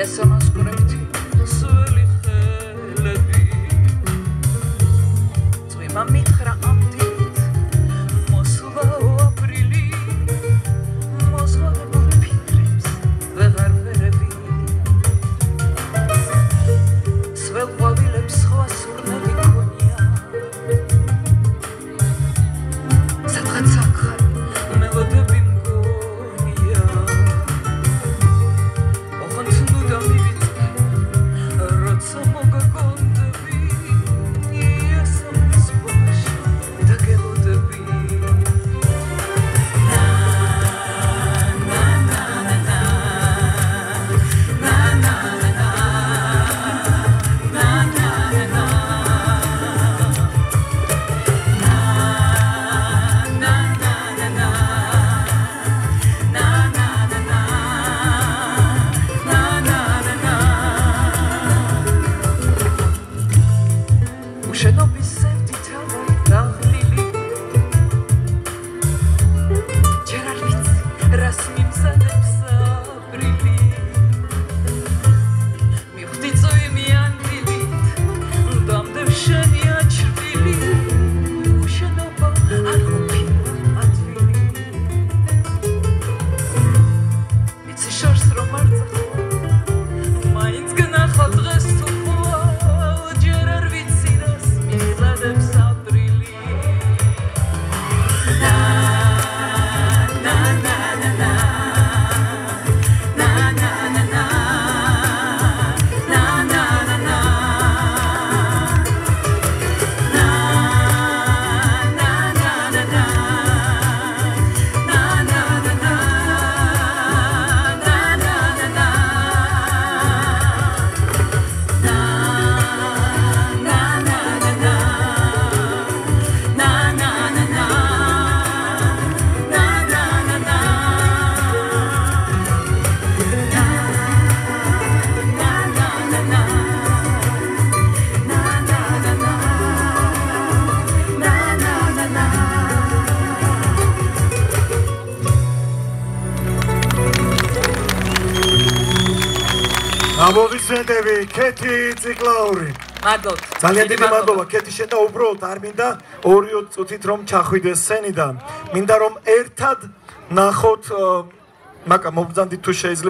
agradeço. ამოვიცნები ქეთი ციკლაური. მადლობთ. ძალიან დიდი მადლობა. ქეთი შენ და უბრალოდ არ მინდა 2 წუთით რომ ჩახვიდეს სცენიდან მინდა რომ ერთად ნახოთ მაკა მობძანდით თუ შეიძლება